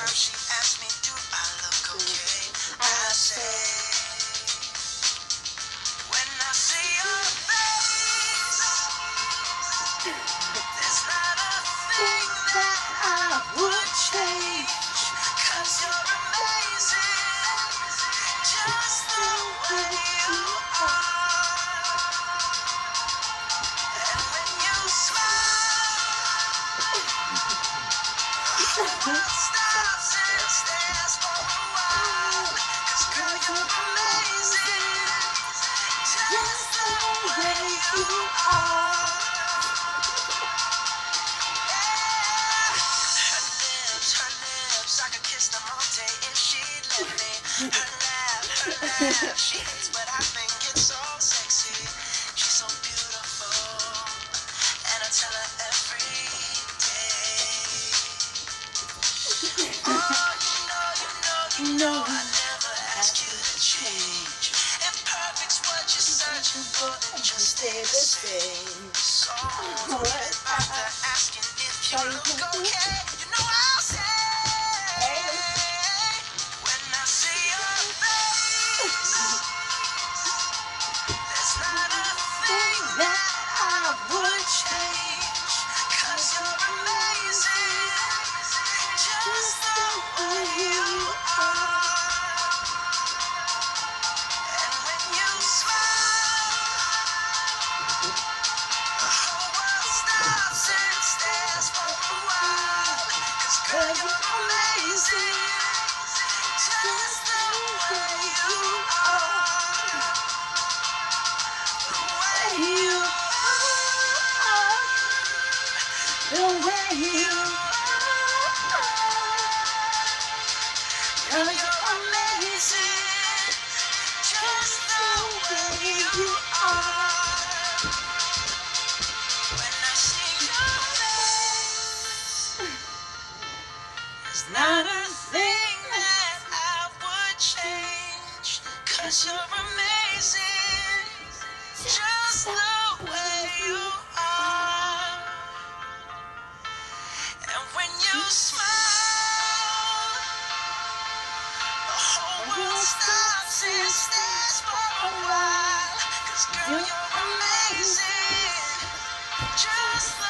time she asked me, do I look okay? I say, when I see your face, there's not a thing that I would change. Cause you're amazing, just the way you are. And when you smile, she hates, but I think it's so sexy. She's so beautiful, and I tell her every day. Oh, you know, you know, you know, I never ask you for, then just stay the same. Not a thing that I would change. Cause you're amazing, just the way you whole world stops and stares for a while. 'Cause girl, you're amazing, just way